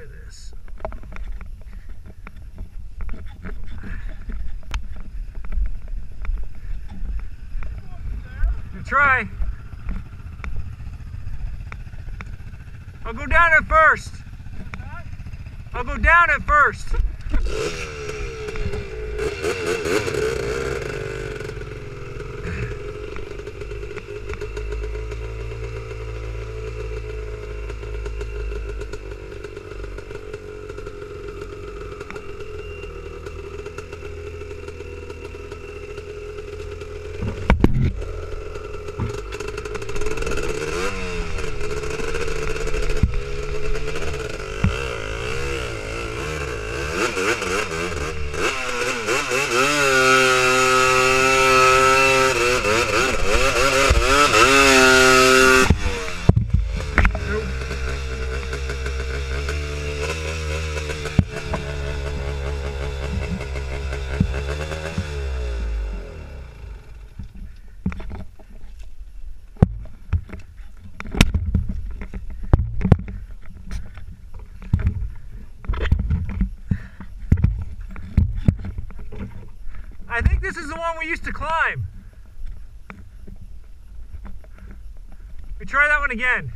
try this. Try. I'll go down at first. I'll go down at first. This is the one we used to climb. We try that one again.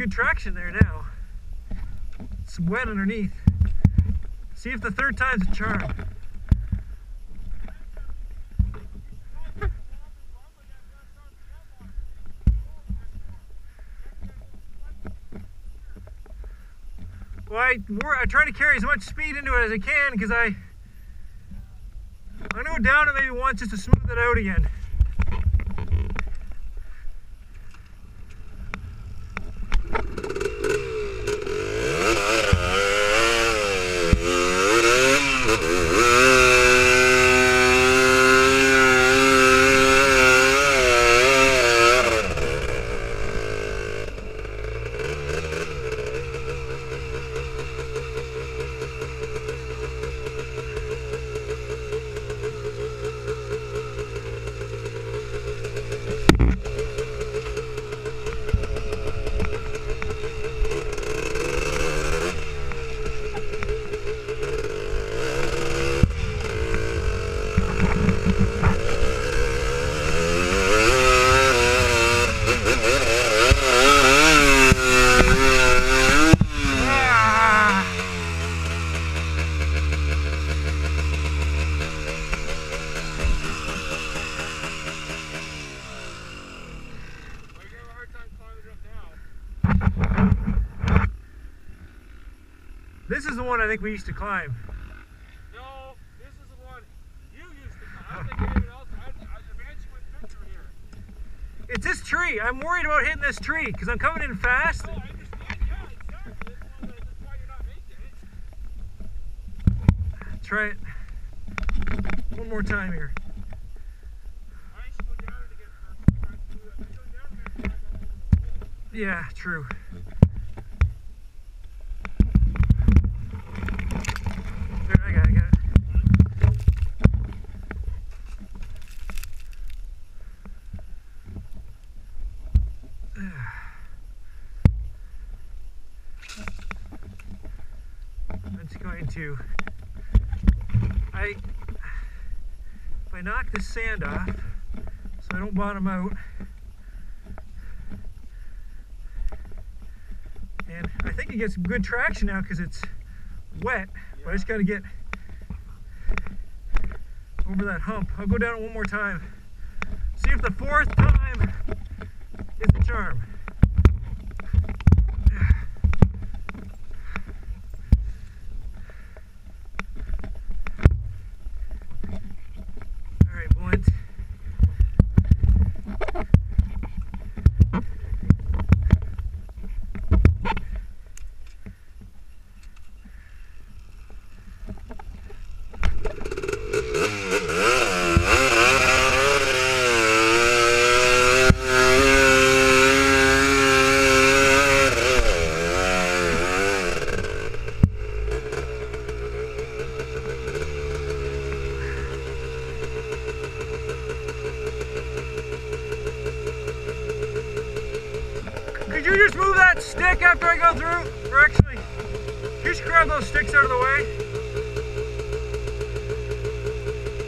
Good traction there now. It's wet underneath. See if the third time's a charm. Well, I, I try to carry as much speed into it as I can because I I'm gonna go down it maybe once just to smooth it out again. This is the one I think we used to climb. No, this is the one you used to climb. I don't think anyone else. I, I, the man she went here. It's this tree. I'm worried about hitting this tree because I'm coming in fast. Understand. Yeah, exactly. That's, why you're not making it. Try it one more time here. I should go down it again first. Try to do it. I go down there and try to go over the pole. Yeah, true. There, I got it, I got it. I'm just going to. I. If I knock the sand off, so I don't bottom out. And I think it gets good traction now because it's wet. But I just got to get over that hump. I'll go down one more time. See if the fourth time is the charm. Stick after I go through? Or actually, you should grab those sticks out of the way.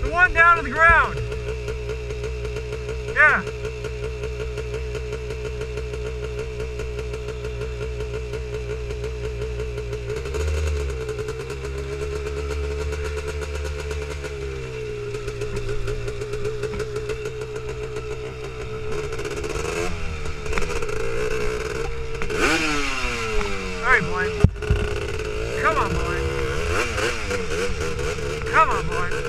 The one down to the ground. Yeah. All right, boy. Come on, boy. Come on, boy.